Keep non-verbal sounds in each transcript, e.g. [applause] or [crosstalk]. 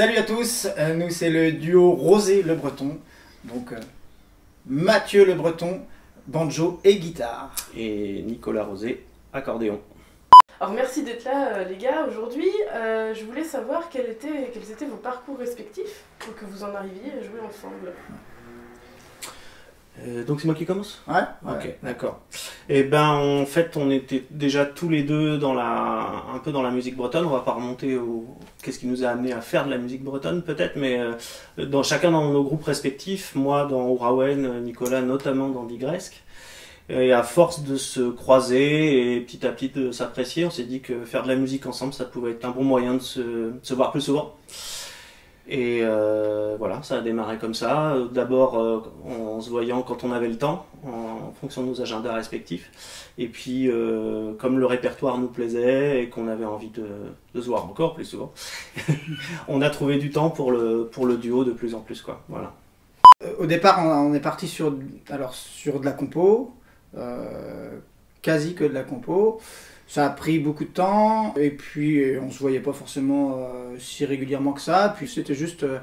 Salut à tous, euh, nous c'est le duo Rosé Le Breton. Donc euh, Mathieu Le Breton, banjo et guitare. Et Nicolas Rosé, accordéon. Alors merci d'être là euh, les gars aujourd'hui. Euh, je voulais savoir quels étaient vos parcours respectifs pour que vous en arriviez à jouer ensemble. Euh, donc c'est moi qui commence? Ouais, Ok, ouais. d'accord. Et ben en fait on était déjà tous les deux dans la, un peu dans la musique bretonne. On va pas remonter au qu'est-ce qui nous a amené à faire de la musique bretonne peut-être, mais euh, dans chacun dans nos groupes respectifs. Moi dans Ourawen, Nicolas notamment dans Digresque. Et à force de se croiser et petit à petit de s'apprécier, on s'est dit que faire de la musique ensemble, ça pouvait être un bon moyen de se, de se voir plus souvent. Et euh, voilà, ça a démarré comme ça. D'abord euh, en se voyant quand on avait le temps, en fonction de nos agendas respectifs. Et puis, euh, comme le répertoire nous plaisait et qu'on avait envie de, se voir encore plus souvent, [laughs] on a trouvé du temps pour le, pour le duo de plus en plus. Quoi. Voilà. Au départ, on, est parti sur, alors, sur de la compo, quasi que de la compo. Ça a pris beaucoup de temps et puis euh, on se voyait pas forcément euh, si régulièrement que ça. Puis c'était juste euh,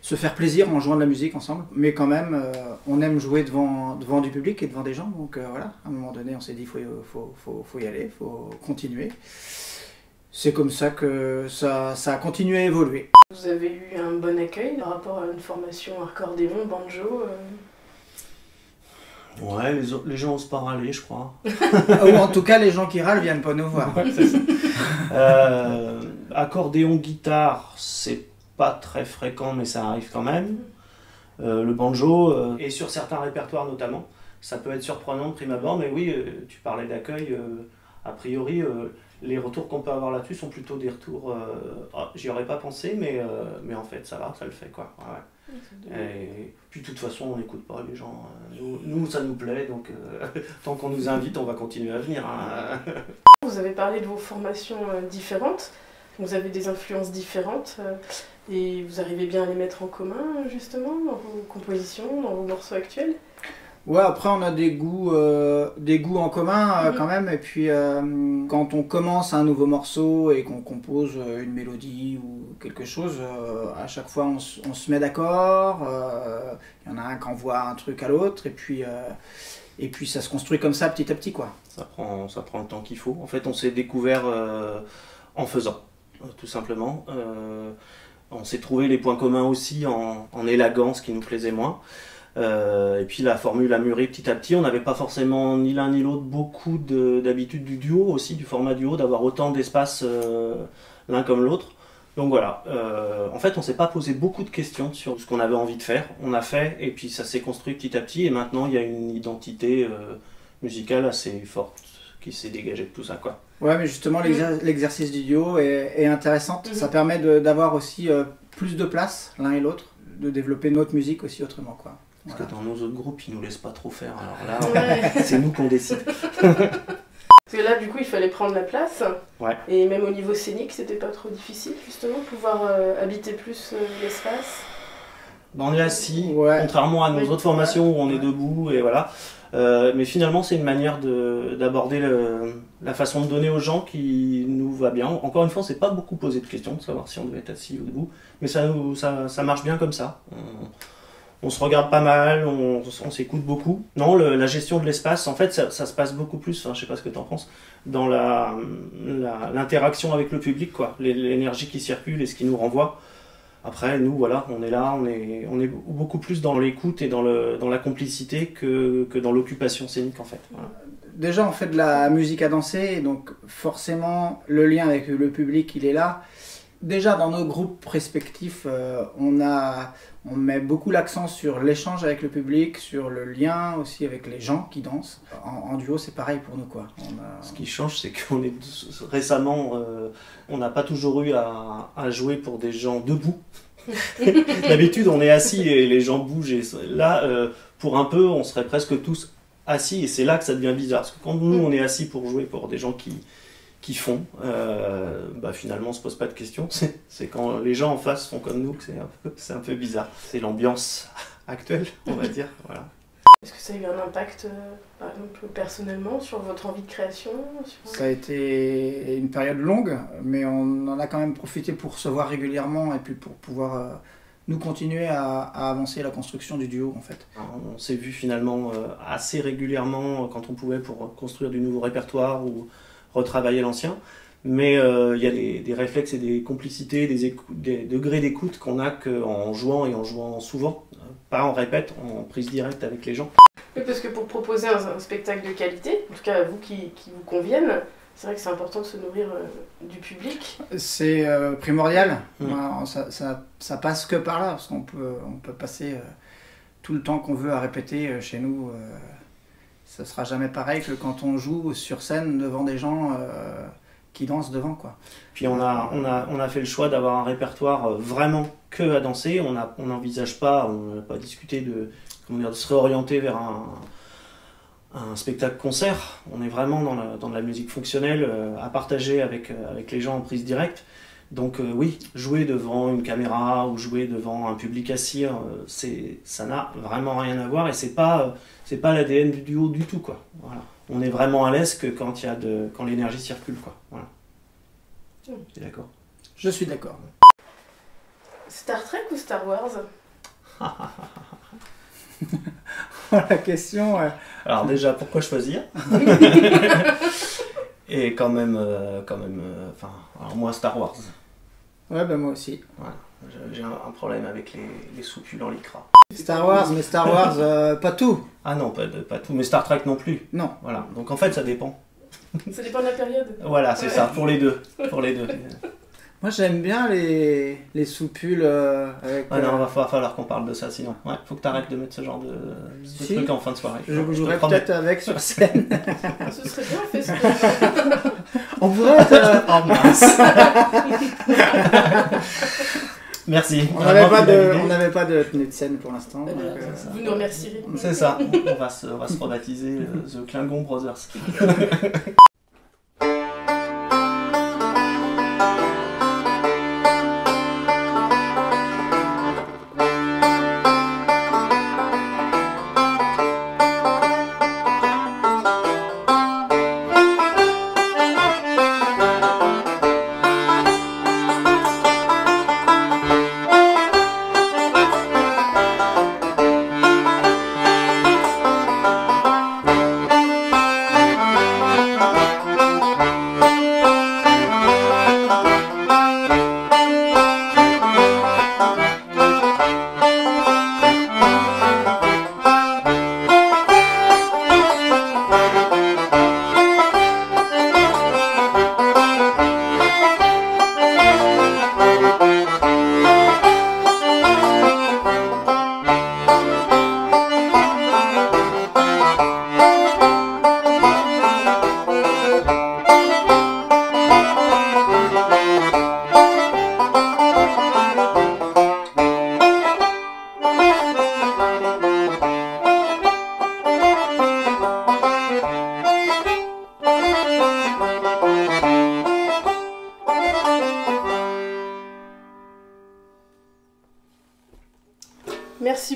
se faire plaisir en jouant de la musique ensemble. Mais quand même, on aime jouer devant, devant du public et devant des gens. Donc voilà, à un moment donné, on s'est dit faut, faut, faut, faut y aller, faut continuer. C'est comme ça que ça, ça a continué à évoluer. Vous avez eu un bon accueil par rapport à une formation accordéon, banjo. Ouais, les, les gens osent pas râler, je crois. [laughs] Ou en tout cas, les gens qui râlent viennent pas nous voir. Ouais, c'est ça. Euh, accordéon, guitare, c'est pas très fréquent, mais ça arrive quand même. Euh, le banjo, euh, et sur certains répertoires notamment, ça peut être surprenant de prime abord, mais oui, euh, tu parlais d'accueil, euh, a priori, euh, les retours qu'on peut avoir là-dessus sont plutôt des retours. euh, Ah, J'y aurais pas pensé, mais, euh, mais en fait, ça va, ça le fait quoi. Ouais. Et puis de toute façon, on n'écoute pas les gens. Nous, nous, ça nous plaît, donc euh, [laughs] tant qu'on nous invite, on va continuer à venir. hein. [laughs] Vous avez parlé de vos formations euh, différentes. Vous avez des influences différentes euh, et vous arrivez bien à les mettre en commun justement dans vos compositions, dans vos morceaux actuels? Ouais, après on a des goûts, euh, des goûts en commun euh, Mhm. quand même. Et puis euh, quand on commence un nouveau morceau et qu'on compose une mélodie ou quelque chose, euh, à chaque fois on, se met d'accord. euh, Il y en a un qui envoie un truc à l'autre et puis euh, et puis ça se construit comme ça petit à petit quoi. Ça prend, ça prend le temps qu'il faut. En fait, on s'est découvert euh, en faisant, tout simplement. Euh, on s'est trouvé les points communs aussi en, en élaguant ce qui nous plaisait moins. Euh, et puis la formule a mûri petit à petit. On n'avait pas forcément ni l'un ni l'autre beaucoup de- d'habitude du duo aussi, du format duo, d'avoir autant d'espace euh, l'un comme l'autre. Donc voilà, Euh, en fait on s'est pas posé beaucoup de questions sur ce qu'on avait envie de faire. On a fait et puis ça s'est construit petit à petit et maintenant il y a une identité euh, musicale assez forte qui s'est dégagée de tout ça quoi. Ouais, mais justement l'exer- l'exercice du duo est, est intéressant. Mhm. Ça permet d'avoir aussi euh, plus de place l'un et l'autre, de développer notre musique aussi autrement quoi. Parce Voilà. que dans nos autres groupes ils nous laissent pas trop faire. Alors là Ouais. [laughs] c'est nous qu'on décide. [laughs] Parce que là, du coup, il fallait prendre la place. Ouais. Et même au niveau scénique, c'était pas trop difficile, justement, pouvoir euh, habiter plus euh, l'espace. Ben, on est assis, Ouais. contrairement à nos Oui. autres formations où on est Ouais. debout et voilà. Euh, mais finalement, c'est une manière de- d'aborder la façon de donner aux gens qui nous va bien. Encore une fois, on s'est pas beaucoup posé de questions de savoir si on devait être assis ou debout, mais ça, nous- ça, ça marche bien comme ça. On, se regarde pas mal, on, s'écoute beaucoup. Non, la gestion de l'espace, en fait, ça, se passe beaucoup plus. Enfin, je sais pas ce que tu en penses, dans la l'interaction avec le public, quoi, L'é- l'énergie qui circule et ce qui nous renvoie. Après, nous, voilà, on est là, on est, on est beaucoup plus dans l'écoute et dans, dans la complicité que, que dans l'occupation scénique, en fait. Déjà, on fait de la musique à danser, donc forcément, le lien avec le public, il est là. Déjà, dans nos groupes respectifs, euh, on, a, on met beaucoup l'accent sur l'échange avec le public, sur le lien aussi avec les gens qui dansent. En, en duo, c'est pareil pour nous, quoi. On a- Ce qui change, c'est qu'on est récemment, euh, on n'a pas toujours eu à, à jouer pour des gens debout. [laughs] D'habitude, on est assis et les gens bougent. Et là, euh, pour un peu, on serait presque tous assis et c'est là que ça devient bizarre. Parce que quand nous, on est assis pour jouer pour des gens qui, qui font, euh, bah finalement on se pose pas de questions. [laughs] C'est quand les gens en face font comme nous que c'est un peu, c'est un peu bizarre. C'est l'ambiance [laughs] actuelle, on va dire. Voilà. Est-ce que ça a eu un impact, euh, par exemple, personnellement, sur votre envie de création sur- Ça a été une période longue, mais on en a quand même profité pour se voir régulièrement et puis pour pouvoir euh, nous continuer à, à avancer la construction du duo en fait. On s'est vu finalement euh, assez régulièrement quand on pouvait pour construire du nouveau répertoire ou retravailler l'ancien. Mais euh, il y a des, des réflexes et des complicités, des, degrés d'écoute qu'on a qu'en jouant et en jouant souvent, euh, pas en répète, en prise directe avec les gens. Oui, parce que pour proposer un, un spectacle de qualité, en tout cas vous qui, qui vous conviennent, c'est vrai que c'est important de se nourrir euh, du public. C'est euh, primordial, Mm. Ben, ça, ça, ça passe que par là, parce qu'on peut, on peut passer euh, tout le temps qu'on veut à répéter euh, chez nous. Ça sera jamais pareil que quand on joue sur scène devant des gens euh, qui dansent devant quoi. Puis on a, on a, on a fait le choix d'avoir un répertoire euh, vraiment que à danser. On on n'envisage pas, on n'a pas discuté de, comment dire, de se réorienter vers un, spectacle concert. On est vraiment dans la, la musique fonctionnelle euh, à partager avec, avec les gens en prise directe. Donc euh, oui, jouer devant une caméra ou jouer devant un public assis, euh, c'est, ça n'a vraiment rien à voir et c'est pas, euh, c'est pas l'ADN du duo du tout quoi. Voilà. On est vraiment à l'aise que quand il y a de, quand l'énergie circule quoi. Voilà. T'es d'accord? Je suis d'accord. Star Trek ou Star Wars? [laughs] La question. euh, Alors déjà, pourquoi choisir? [laughs] Et quand même, euh, quand même, euh, enfin, alors moi Star Wars. Ouais, ben moi aussi. J'ai- J'ai un, un problème avec les, les soupules en lycra. Star Wars, mais Star Wars, euh, pas tout. Ah non, pas, tout, mais Star Trek non plus. Non. Voilà. Donc en fait, ça dépend. Ça dépend de la période. Voilà, c'est Ouais. ça, pour les deux, pour les deux. [laughs] Moi j'aime bien les, les soupules euh, avec. Ah non, euh, va fa- falloir qu'on parle de ça, sinon. Ouais, faut que t'arrêtes de mettre ce genre de, de Si. truc en fin de soirée. je jouerai peut-être avec sur [laughs] scène. Ce serait bien fait ce [laughs] On pourrait être, euh, [laughs] Oh mince. Merci. On n'avait pas, de, aidé. on n'avait pas de tenue de scène pour l'instant. Euh, Vous nous remercierez. C'est ça, on va se, on va se rebaptiser euh, The Klingon Brothers.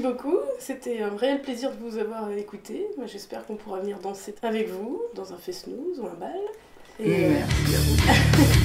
Beaucoup, c'était un réel plaisir de vous avoir écouté. Moi, J'espère qu'on pourra venir danser avec vous dans un fest-news ou un bal. Et, euh, Merci à vous. [laughs]